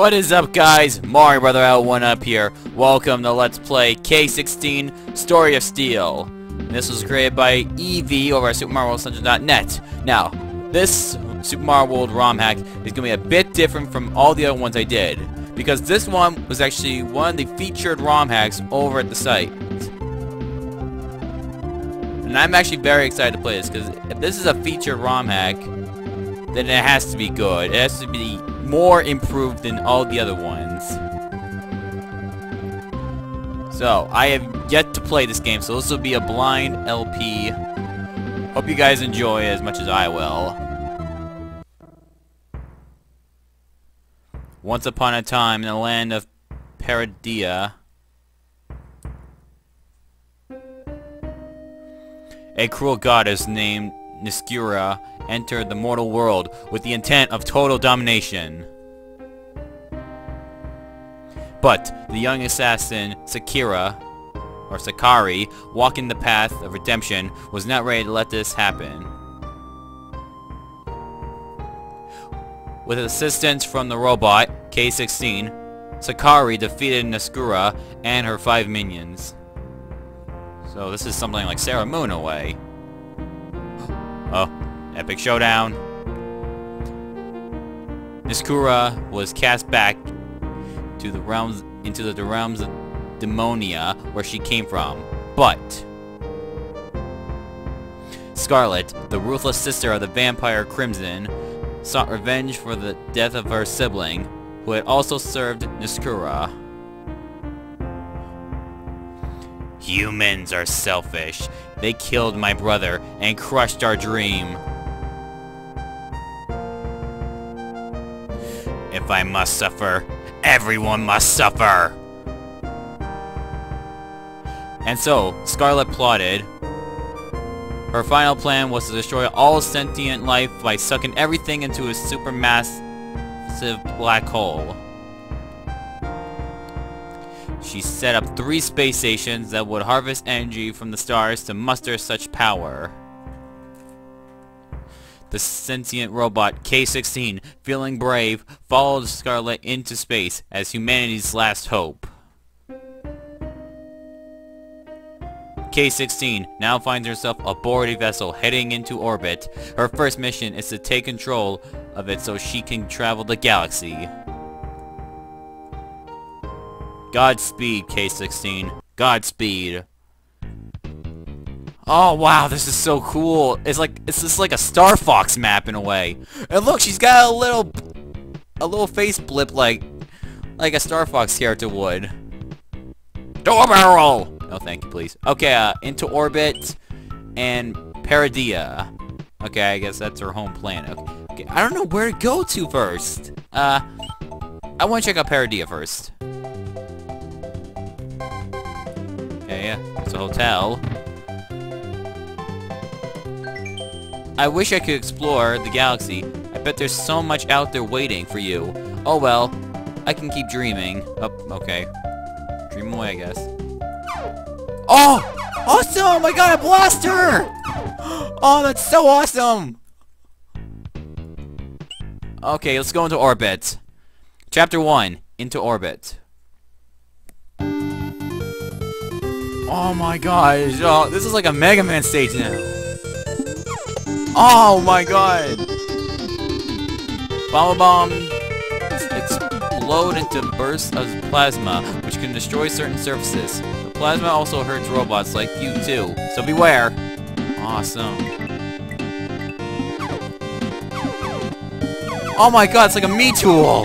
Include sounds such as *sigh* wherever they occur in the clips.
What is up guys? Mario Brother L1 Up here. Welcome to Let's Play K16 Story of Steel. This was created by EV over at SuperMarioWorldCentral.net. Now, this Super Mario World ROM hack is going to be a bit different from all the other ones I did. Because this one was actually one of the featured ROM hacks over at the site. And I'm actually very excited to play this because if this is a featured ROM hack, then it has to be good. It has to be more improved than all the other ones. So, I have yet to play this game, so this will be a blind LP. Hope you guys enjoy as much as I will. Once upon a time in the land of Paradia, a cruel goddess named Niskura entered the mortal world with the intent of total domination. But the young assassin Sakira, or Sakari, walking the path of redemption, was not ready to let this happen. With assistance from the robot, K-16, Sakari defeated Niskura and her five minions. So this is something like Sarah Moon away. Oh, epic showdown. Niskura was cast back to the realms into the realms of Demonia where she came from. But Scarlet, the ruthless sister of the vampire Crimson, sought revenge for the death of her sibling, who had also served Niskura. Humans are selfish. They killed my brother and crushed our dream. I must suffer, everyone must suffer! And so, Scarlet plotted. Her final plan was to destroy all sentient life by sucking everything into a supermassive black hole. She set up three space stations that would harvest energy from the stars to muster such power. The sentient robot K-16, feeling brave, followed Scarlet into space as humanity's last hope. K-16 now finds herself aboard a vessel heading into orbit. Her first mission is to take control of it so she can travel the galaxy. Godspeed, K-16. Godspeed. Oh wow, this is so cool. It's like it's just like a Star Fox map in a way. And look, she's got a little a little face blip like like a Star Fox character would. Door barrel! No thank you, please. Okay, uh, into orbit and Paradia. Okay, I guess that's her home planet. Okay. okay, I don't know where to go to first. Uh, I want to check out Paradia first. Okay, yeah, it's a hotel. I wish I could explore the galaxy. I bet there's so much out there waiting for you. Oh well, I can keep dreaming. Oh, okay. Dream away, I guess. Oh! Awesome! Oh my god, I got a blaster! *gasps* Oh, that's so awesome! Okay, let's go into orbit. Chapter 1, Into Orbit. Oh my gosh, oh, this is like a Mega Man stage now. Oh my god! Bomb bomb explode into bursts of plasma, which can destroy certain surfaces. The plasma also hurts robots like you too, so beware! Awesome. Oh my god, it's like a Mettool!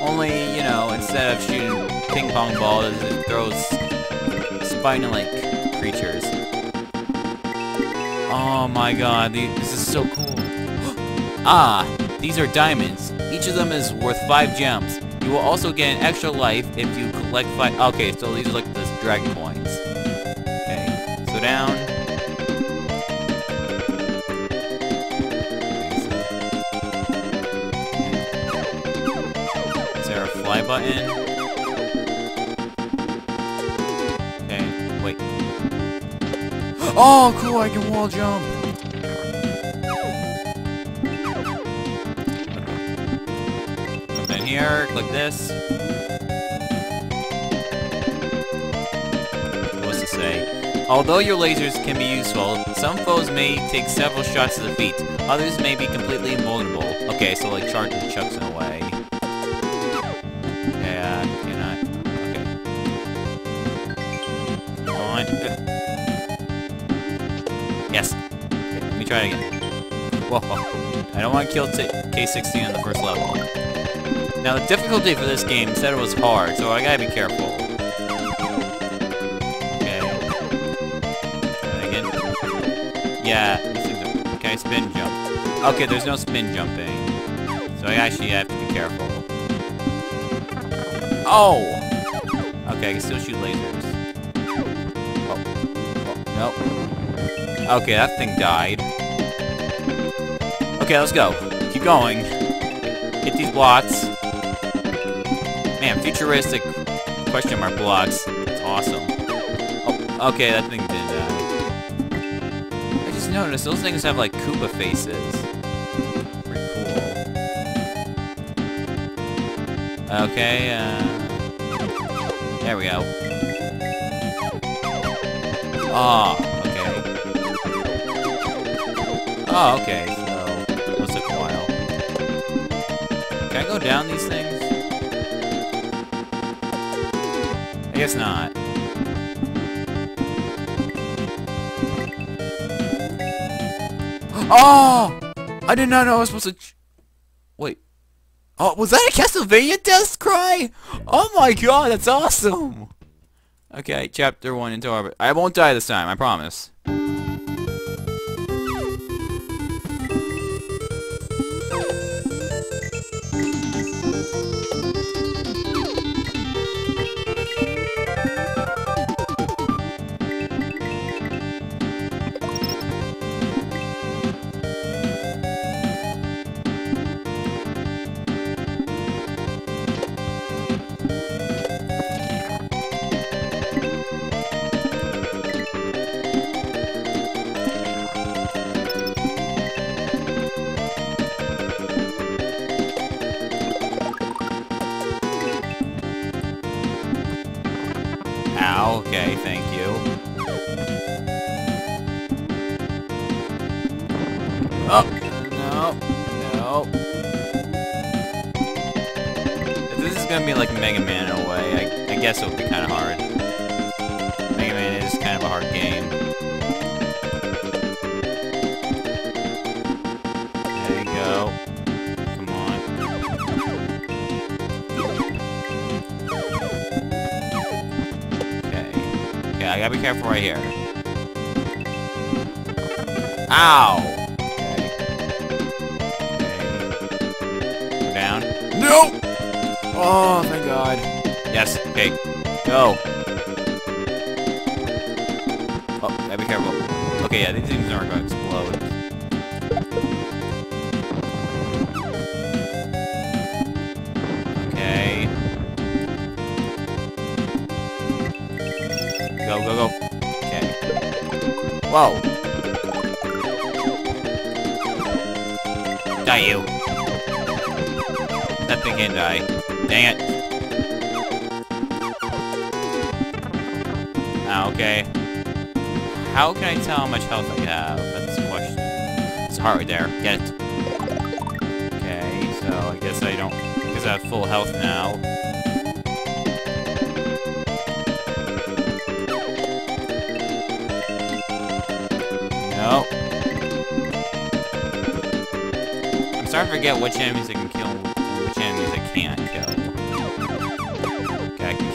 Only, you know, instead of shooting ping pong balls, it throws spiny-like creatures. Oh my god, this is so cool. *gasps* ah, these are diamonds. Each of them is worth 5 gems. You will also get an extra life if you collect 5... Okay, so these are like the dragon points. Okay, so down. Is there a fly button? Oh, cool, I can wall jump. Come in here, click this. What's to say? Although your lasers can be useful, some foes may take several shots to the feet. Others may be completely invulnerable. Okay, so like charge and chuck some. Try it again. Whoa. I don't want to kill K16 on the first level. Now the difficulty for this game said it was hard, so I gotta be careful. Okay. Again. Yeah, I spin jump? Okay, there's no spin jumping. So I actually have to be careful. Oh! Okay, I can still shoot lasers. Oh. oh. Nope. Okay, that thing died. Okay, let's go. Keep going. Hit these blocks. Man, futuristic question mark blocks. That's awesome. Oh, okay, that thing did die. I just noticed those things have like Koopa faces. Pretty cool. Okay, uh... There we go. Oh, okay. Oh, okay. Go down these things? I guess not. *gasps* Oh! I did not know I was supposed to... Wait. Oh, was that a Castlevania death cry? Oh my god, that's awesome! Okay, chapter 1 into orbit. I won't die this time, I promise. No. If this is gonna be like Mega Man in a way, I, I guess it would be kind of hard. Mega Man is kind of a hard game. There you go. Come on. Okay. Okay, I gotta be careful right here. Ow! Oh, thank God. Yes, okay. Go. Oh, gotta be careful. Okay, yeah, these things aren't gonna explode. Okay. Go, go, go. Okay. Whoa. Die, you. That thing can't die. Dang it. Ah, okay. How can I tell how much health I have? That's the question. It's heart right there. Get it. Okay, so I guess I don't... Because I have full health now. Nope. I'm starting to forget which enemies I can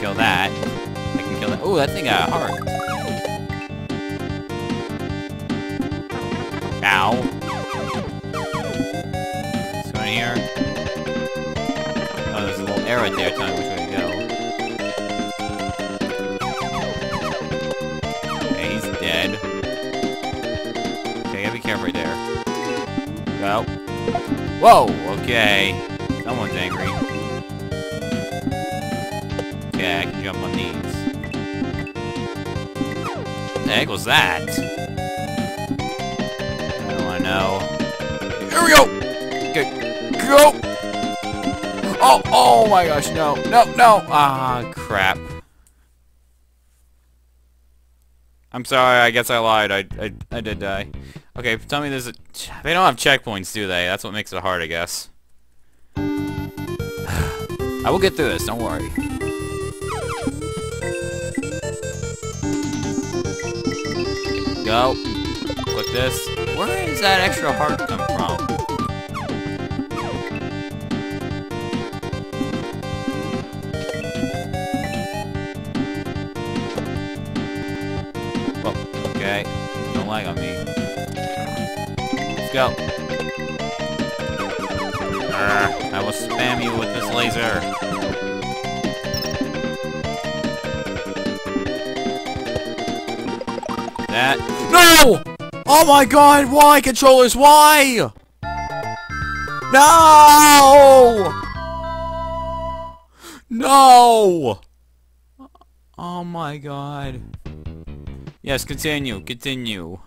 kill that. I can kill that. Oh, that thing got a heart. Ow. Let's here. Oh, there's a little arrow there telling which way to go. Okay, he's dead. Okay, gotta be careful right there. Go. Whoa! Okay. I on. What the heck was that? I don't wanna know. Here we go! Okay, go! Oh, oh my gosh, no, no, no. Ah, crap. I'm sorry, I guess I lied. I, I, I did die. Okay, tell me there's a... They don't have checkpoints, do they? That's what makes it hard, I guess. *sighs* I will get through this, don't worry. Go. Click this. Where does that extra heart come from? Okay. Don't lag on me. Let's go. Arrgh, I will spam you with this laser. That. No! Oh my god, why, controllers, why? No! No! Oh my god. Yes, continue, continue.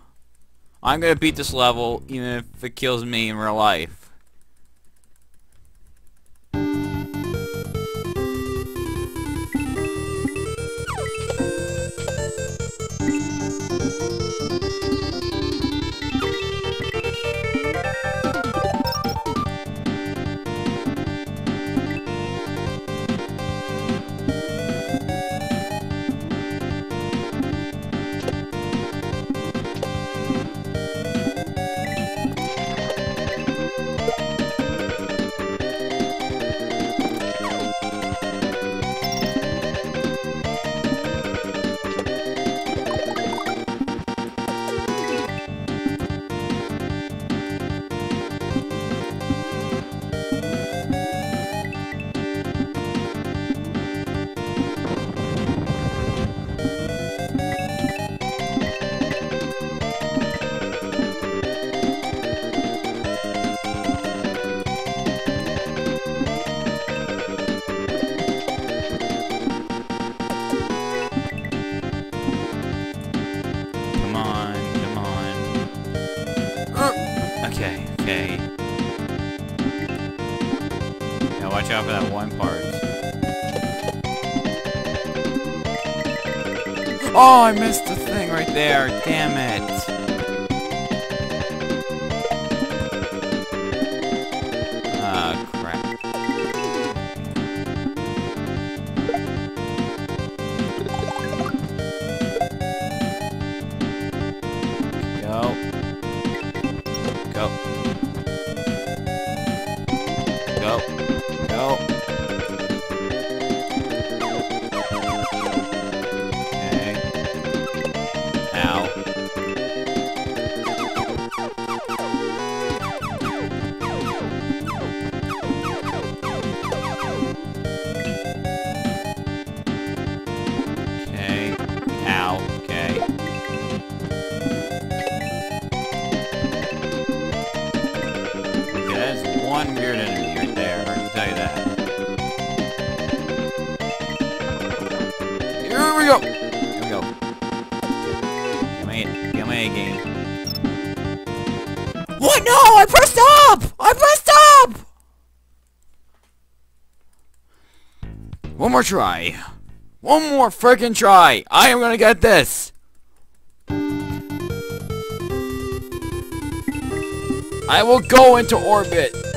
I'm gonna beat this level, even if it kills me in real life. Okay. Now watch out for that one part. Oh, I missed the thing right there. Damn it. One weird enemy right there, I can tell you that. Here we go! Here we go. Get my, get my game. What? No! I pressed up! I pressed up! One more try. One more freaking try. I am gonna get this. I will go into orbit.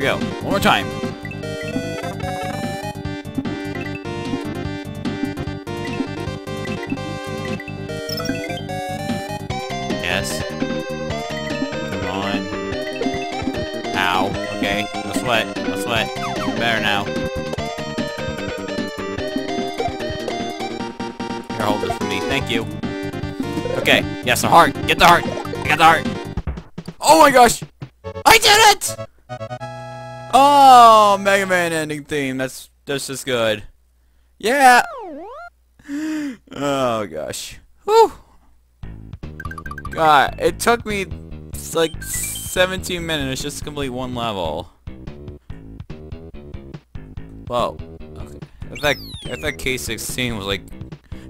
We go. One more time. Yes. Come on. Ow. Okay. No sweat. No sweat. Better now. Here, hold this for me. Thank you. Okay. Yes, the heart. Get the heart. I got the heart. Oh my gosh! I did it! Oh, Mega Man ending theme. That's that's just good. Yeah. Oh gosh. Whew. God, it took me like 17 minutes just to complete one level. Whoa. Okay. I thought, I thought K16 was like,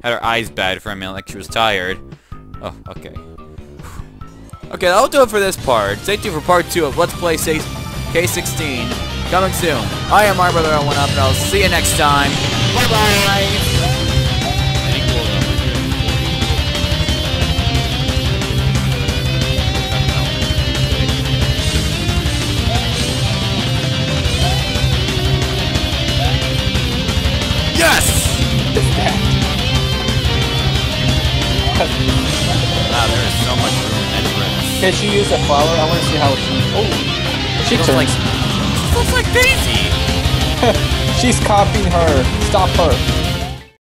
had her eyes bad for a minute, like she was tired. Oh, okay. Okay, that'll do it for this part. Stay tuned for part 2 of Let's Play K16. Coming soon. I am Mario Brother L1 Up, and I'll see you next time. Bye-bye! Yes! Wow, there is so much room in. Can she use a flower? I want to see how she. Oh, she Looks turns. like, looks like Daisy! *laughs* She's copying her. Stop her.